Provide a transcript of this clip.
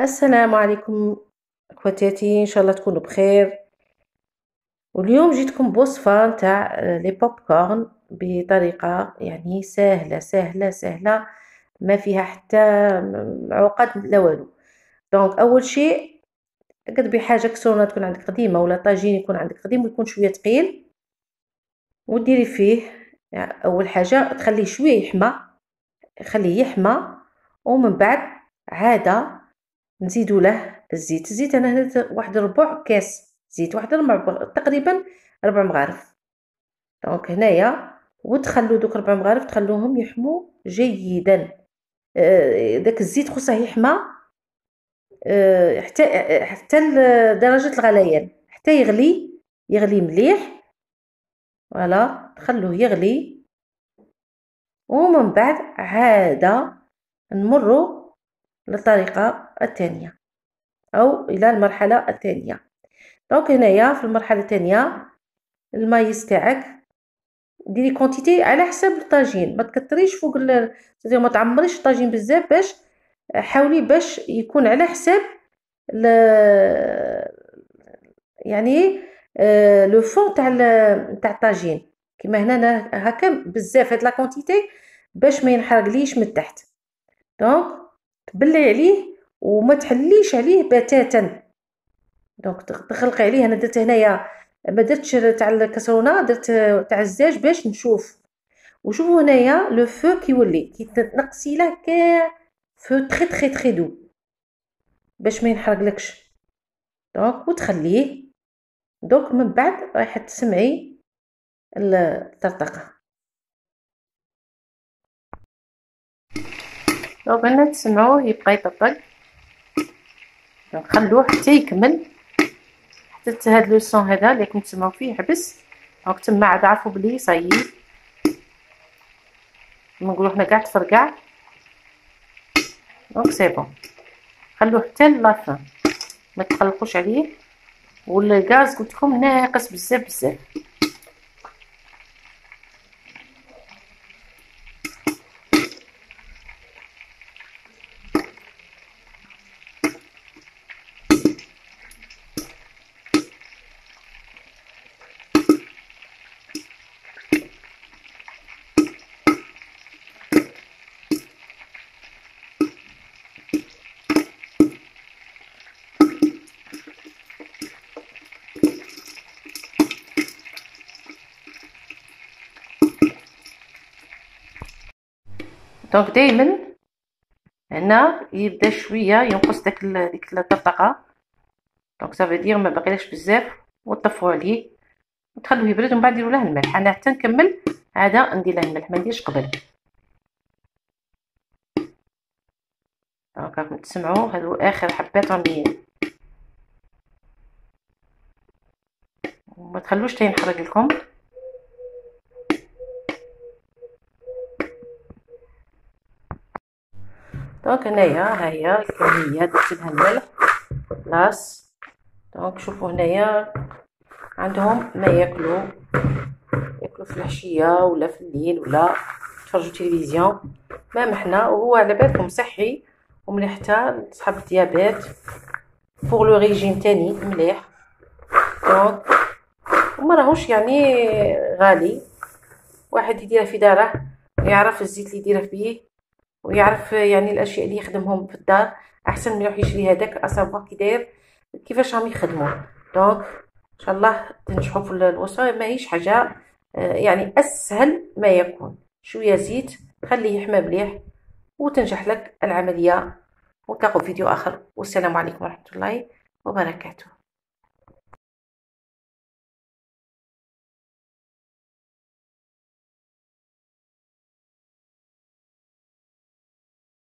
السلام عليكم اخواتاتي إن شاء الله تكونوا بخير. واليوم جيتكم بوصفة نتاع les pop-corn بطريقة يعني سهلة سهلة سهلة ما فيها حتى عقد لا والو. donc أول شيء قد بحاجة كسرونة تكون عندك قديمة ولا طاجين يكون عندك قديم ويكون شوية ثقيل وديري فيه. يعني أول حاجة تخليه شوية يحمى خليه يحمى ومن بعد عادة نزيدو له الزيت. الزيت أنا هنا واحد ربع كاس زيت واحد ربع تقريبا ربع مغارف. دونك هنايا وتخلو دوك ربع مغارف تخلوهم يحمو جيدا. آه، داك الزيت خصه يحمى آه، حتى حتى درجه الغليان. حتى يغلي يغلي مليح. voilà تخلوه يغلي. ومن بعد عاده نمروا للطريقة الثانية أو إلى المرحلة الثانية. donc هنايا في المرحلة الثانية ال maïs تاعك ديري quantité على حسب الطاجين ما تكثريش فوق ال... ما تعمريش الطاجين بزاف باش حاولي باش يكون على حساب ل... يعني آه، le fond تاع تاع الطاجين. كيما هنا هكا بزاف هاد la quantité باش ما ينحرقليش من التحت donc تبلعي عليه وما تحليش عليه بتاتا. donc تغلقي عليه. أنا درت هنايا ما درتش تاع الكسرونه درت تاع الزاج باش نشوف. وشوفوا هنايا le feu كيولي كي تنقصي له كاع feu très très très doux. باش ما ينحرقلكش. donc وتخليه. donc من بعد رايحه تسمعي الطرطقة. لو بنا تسمعوه يبقى يطبق. نخلوه حتى يكمل. حتى هاد le son هذا اللي راكم تسمعوا فيه حبس donc تما عاد عرفوا بلي صايي. نقولوا حنا كاع تفرقع. donc c'est bon. خلوه حتى la fin ما تقلقوش عليه. والغاز قلت لكم ناقص بزاف بزاف. donc دائما هنا يبدأ شوية ينقص داك ديك الطرطقه donc ça veut dire ما باقيلاش بزاف وطفوا عليه. وتخلوه يبرد ومن بعد ديروا له الملح. أنا حتى نكمل. عاده ندير له الملح ما نديرش قبل. donc راكم تسمعوا هادو آخر حبات راهم وما تخلوش حتى ينحرق لكم. donc هنايا ها هي الكميه درت لها الملح بلاص donc شوفوا هنايا عندهم ما ياكلوا ياكلوا في العشيه ولا في الليل ولا يتفرجوا تلفزيون ما محنا وهو على بالكم صحي ومليح حتى لصحاب ال diabète pour le régime تاني مليح donc وما راهوش يعني غالي واحد يديره في داره يعرف الزيت اللي يديره فيه ويعرف يعني الأشياء اللي يخدمهم في الدار. أحسن من يروح يشري هذاك اصابع كي داير كيفاش راهم يخدموا؟ donc إن شاء الله تنجحوا في الوصفه ماهيش حاجة آه، يعني أسهل ما يكون. شوية زيت خليه يحمى مليح وتنجح لك العملية. ونتلاقوا في فيديو آخر. والسلام عليكم ورحمة الله وبركاته.